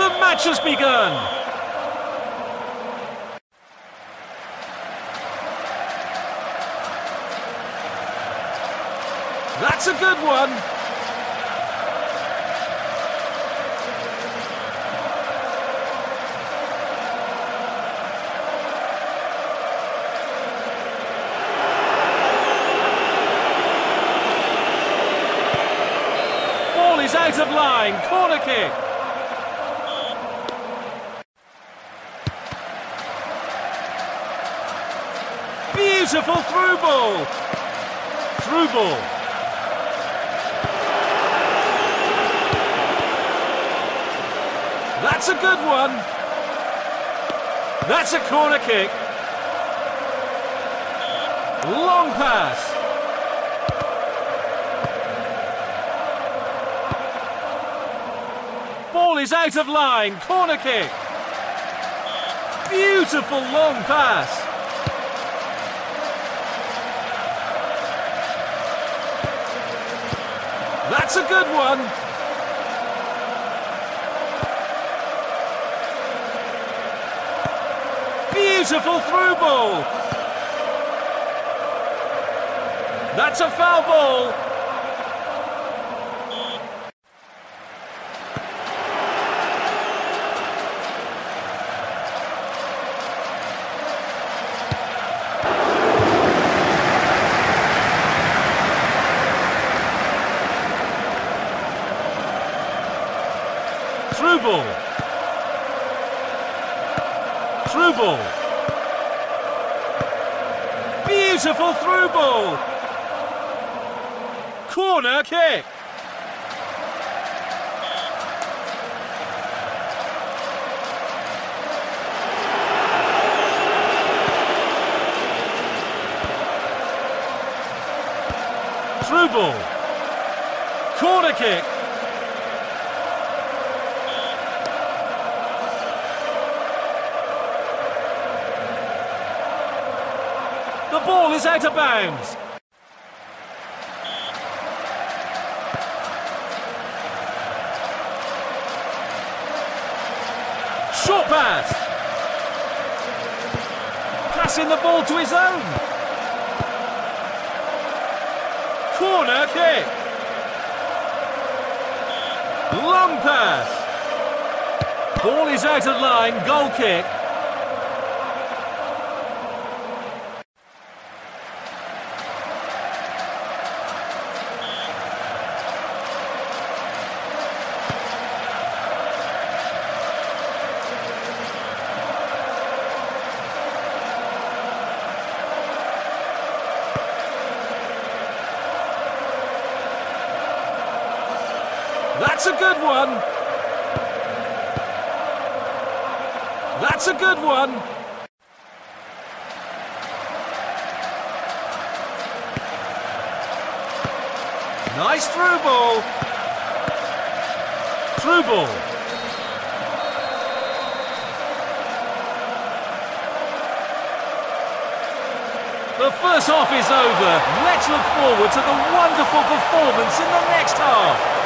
The match has begun. That's a good one. Ball is out of line. Corner kick. Beautiful through ball. Through ball. That's a good one. That's a corner kick. Long pass. Ball is out of line. Corner kick. Beautiful long pass. That's a good one. Beautiful through ball. That's a foul ball. Through ball. Through ball. Beautiful through ball. Corner kick. Through ball. Corner kick. The ball is out of bounds. Short pass. Passing the ball to his own. Corner kick. Long pass. Ball is out of line. Goal kick. That's a good one. That's a good one. Nice through ball. Through ball. The first half is over. Let's look forward to the wonderful performance in the next half.